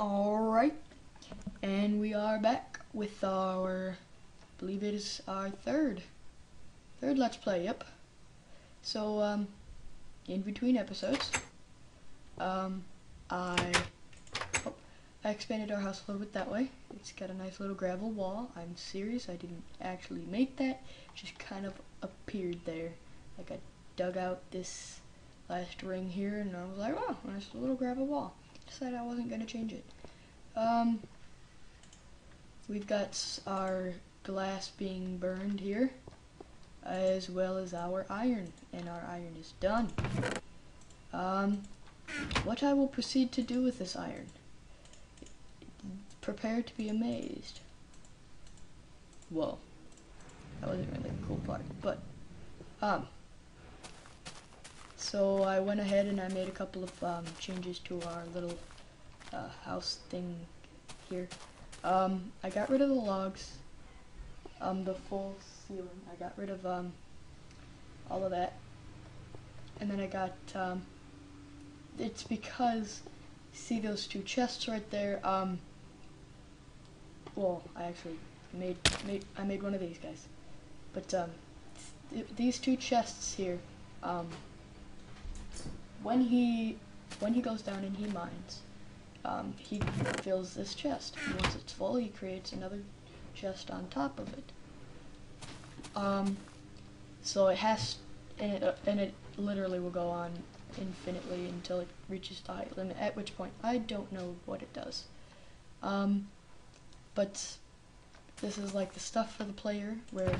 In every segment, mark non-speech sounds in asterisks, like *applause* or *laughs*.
Alright, and we are back with our, I believe it is our third, third Let's Play, yep. So, um, in between episodes, um, I, oh, I expanded our house a little bit that way. It's got a nice little gravel wall. I'm serious, I didn't actually make that, it just kind of appeared there. Like I dug out this last ring here and I was like, oh, nice little gravel wall decided I wasn't going to change it. Um, we've got our glass being burned here, as well as our iron, and our iron is done. Um, what I will proceed to do with this iron. Prepare to be amazed. Whoa. That wasn't really the cool part, but, um, so I went ahead and I made a couple of um, changes to our little uh, house thing here. Um, I got rid of the logs, um, the full ceiling. I got rid of um, all of that. And then I got, um, it's because, see those two chests right there, um, well, I actually made, made, I made one of these guys. But, um, th these two chests here, um, when he when he goes down and he mines, um, he fills this chest. Once it's full, he creates another chest on top of it. Um, so it has, and it, uh, and it literally will go on infinitely until it reaches the height limit, at which point I don't know what it does. Um, but this is like the stuff for the player, where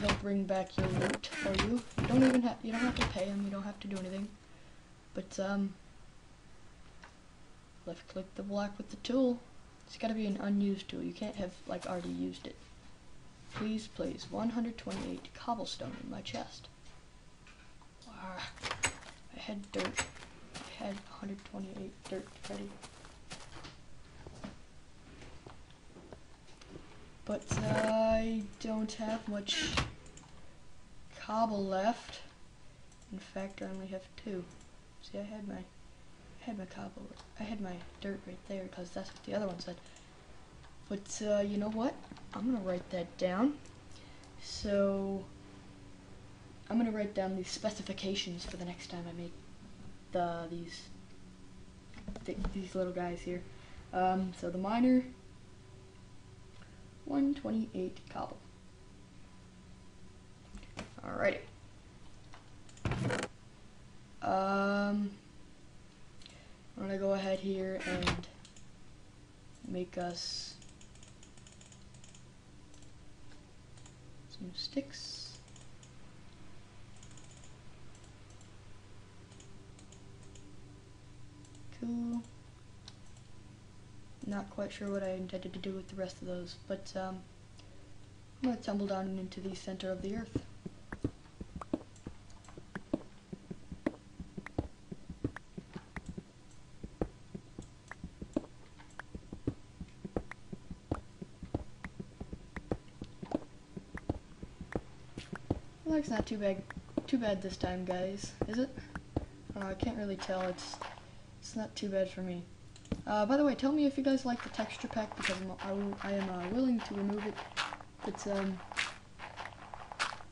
he'll bring back your loot for you. You don't even have, you don't have to pay him, you don't have to do anything. But, um, left click the block with the tool. It's gotta be an unused tool. You can't have, like, already used it. Please place 128 cobblestone in my chest. Ah, I had dirt. I had 128 dirt ready. But I don't have much cobble left. In fact, I only have two. See, I had my, I had my cobble, I had my dirt right there because that's what the other one said. But uh, you know what? I'm gonna write that down. So I'm gonna write down these specifications for the next time I make the these th these little guys here. Um, so the miner, 128 cobble. Alrighty. Um, I'm gonna go ahead here and make us some sticks. Cool. Not quite sure what I intended to do with the rest of those, but um, I'm gonna tumble down into the center of the earth. Looks not too bad, too bad this time, guys. Is it? I, I can't really tell. It's it's not too bad for me. Uh, by the way, tell me if you guys like the texture pack because I'm, I, I am uh, willing to remove it. It's um,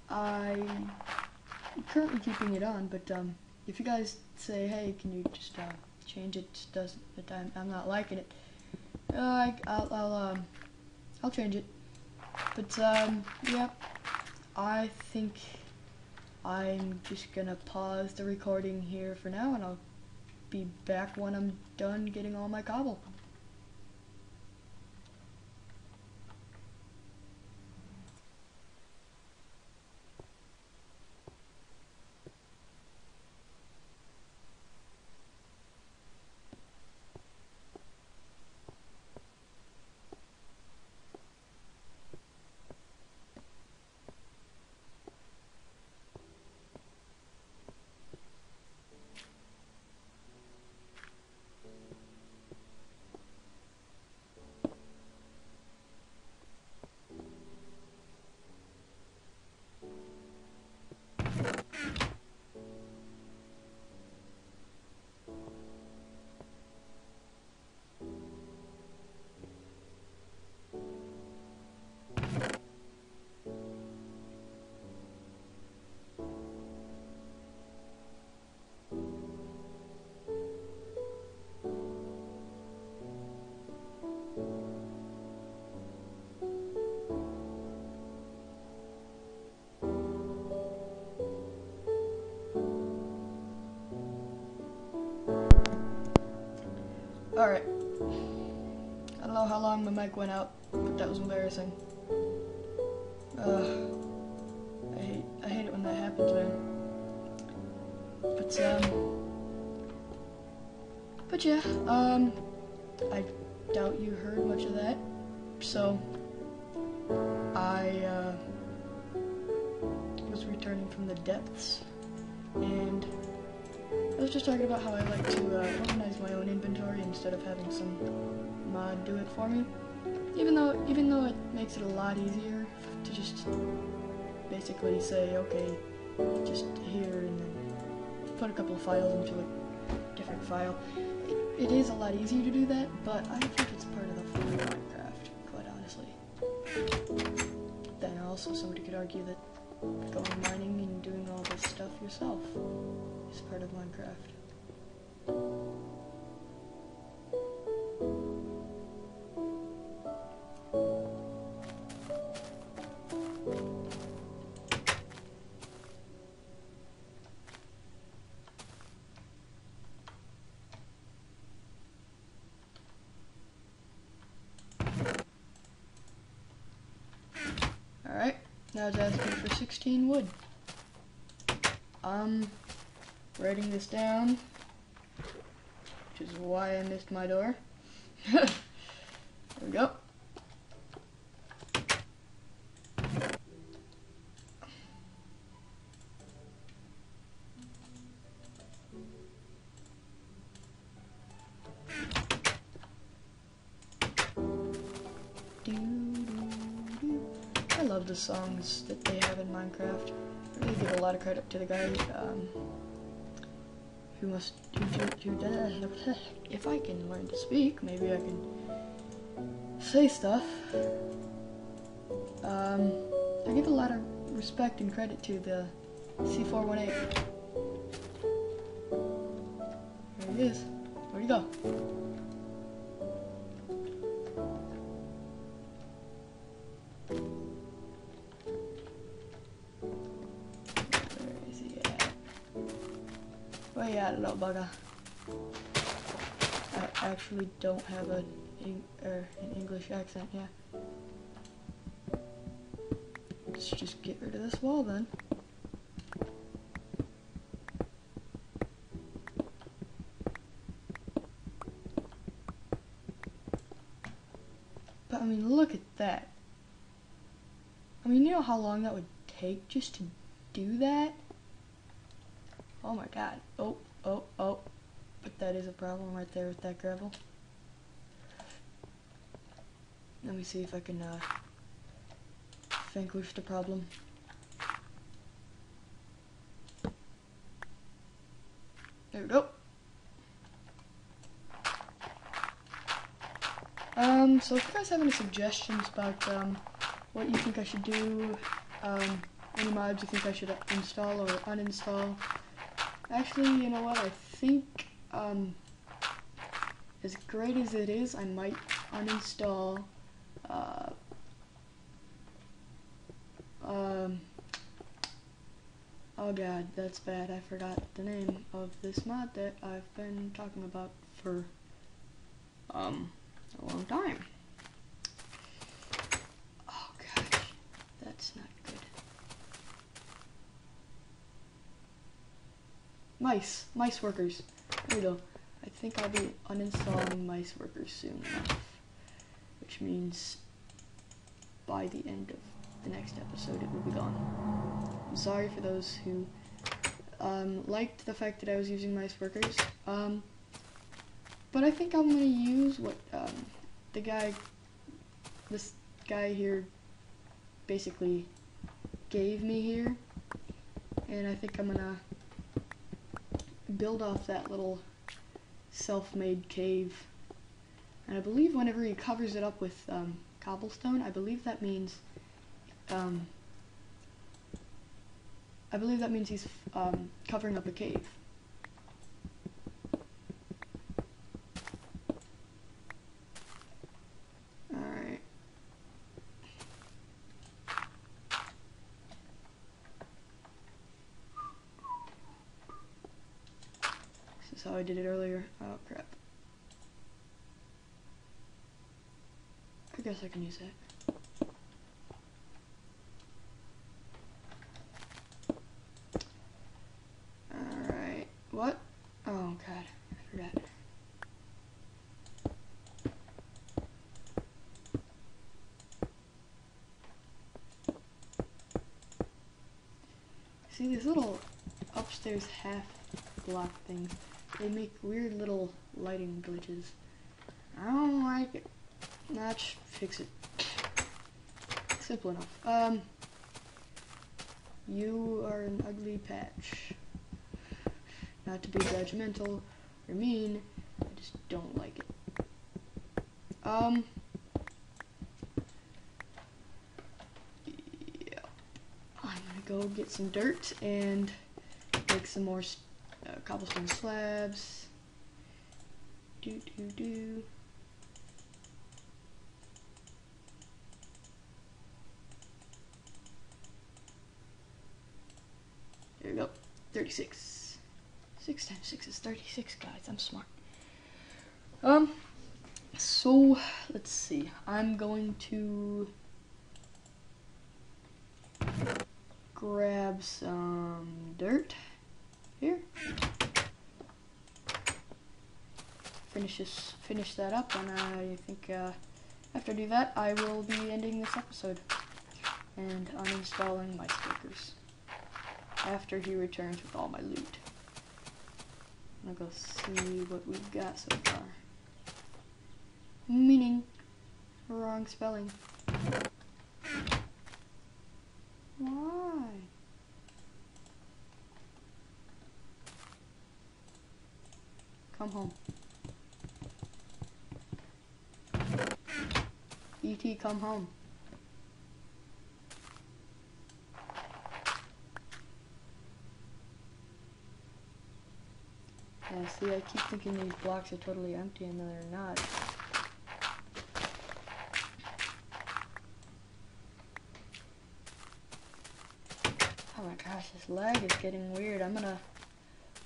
I'm currently keeping it on, but um, if you guys say, hey, can you just uh, change it? Doesn't, but I'm, I'm not liking it. Uh, I, I'll, I'll um, I'll change it. But um, yeah. I think I'm just gonna pause the recording here for now and I'll be back when I'm done getting all my cobble. Alright. I don't know how long my mic went out, but that was embarrassing. Uh, I hate, I hate it when that happens, man. But, um, but yeah, um, I doubt you heard much of that, so I, uh, was returning from the depths, and I was just talking about how I like to uh, organize my own inventory instead of having some mod do it for me. Even though, even though it makes it a lot easier to just basically say, okay, just here and then put a couple of files into a different file. It, it is a lot easier to do that, but I think it's part of the fun of Minecraft, quite honestly. Then also somebody could argue that going mining and doing all this stuff yourself is part of Minecraft. Alright, now it's asking for 16 wood. I'm writing this down, which is why I missed my door. *laughs* there we go. I love the songs that they have in Minecraft. I really give a lot of credit to the guy um, must who, who, if I can learn to speak, maybe I can say stuff. Um, I give a lot of respect and credit to the C418. There he is. Where'd he go? You at, little bugger? I actually don't have a, Eng- er, an English accent, yeah. Let's just get rid of this wall then. But I mean, look at that. I mean, you know how long that would take just to do that? Oh my god. Oh, oh, oh. But that is a problem right there with that gravel. Let me see if I can uh, vanquish the problem. There we go. Um, so if you guys have any suggestions about um, what you think I should do, um, any mods you think I should install or uninstall, actually, you know what, I think, um, as great as it is, I might uninstall, uh, um, oh god, that's bad, I forgot the name of this mod that I've been talking about for, um, a long time. Oh gosh, that's not good. Mice, mice workers. There we go. I think I'll be uninstalling mice workers soon enough, which means by the end of the next episode it will be gone. I'm sorry for those who um, liked the fact that I was using mice workers. Um, but I think I'm gonna use what um, the guy, this guy here, basically gave me here, and I think I'm gonna build off that little self-made cave. And I believe whenever he covers it up with um, cobblestone, I believe that means, um, I believe that means he's um, covering up a cave. Alright. This is how I did it earlier. Oh crap. I guess I can use that. Alright. What? Oh god, I forgot. See these little upstairs half block things? They make weird little lighting glitches. I don't like it. Just fix it. *sniffs* Simple enough. Um, you are an ugly patch. Not to be judgmental or mean, I just don't like it. Um, yeah. I'm gonna go get some dirt and make some more cobblestone slabs. Do do do. There we go. 36. 6 times 6 is 36, guys. I'm smart. Um, so, let's see. I'm going to grab some dirt here. Finish this, finish that up, and I think uh, after I do that, I will be ending this episode and uninstalling my stickers after he returns with all my loot. Gonna go see what we've got so far. Meaning, wrong spelling. Why? Come home. Come home. Yeah, see, I keep thinking these blocks are totally empty and they're not. Oh my gosh, this lag is getting weird. I'm gonna,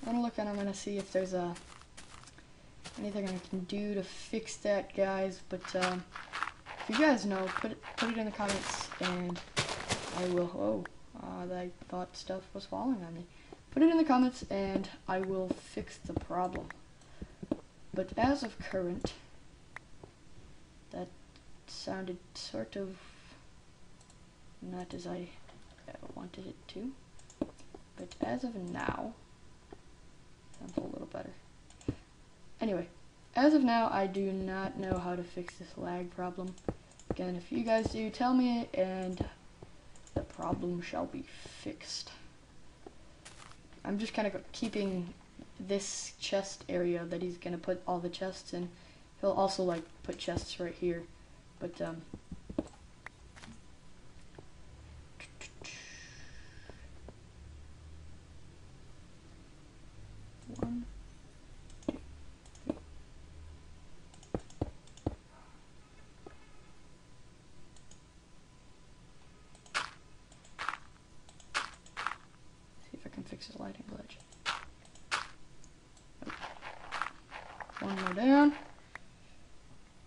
I'm gonna look and I'm gonna see if there's a anything I can do to fix that, guys. But um, if you guys know, put it, put it in the comments and I will. Oh, uh, I thought stuff was falling on me. Put it in the comments and I will fix the problem. But as of current, that sounded sort of not as I wanted it to. But as of now, sounds a little better. Anyway, as of now, I do not know how to fix this lag problem. Again, if you guys do, tell me and the problem shall be fixed. I'm just kind of keeping this chest area that he's gonna put all the chests in. He'll also like put chests right here, but um, one, two, three. See if I can fix lighting glitch. One more down.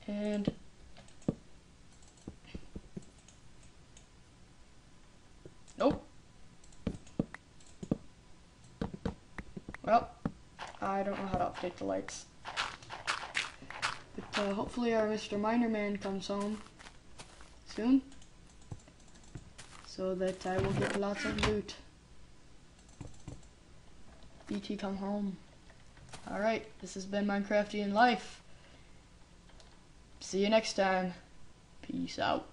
And Nope. Well, I don't know how to update the lights. But uh, hopefully our Mr. Miner Man comes home soon. So that I will get lots of loot. BT come home. Alright, this has been Minecraftian Life. See you next time. Peace out.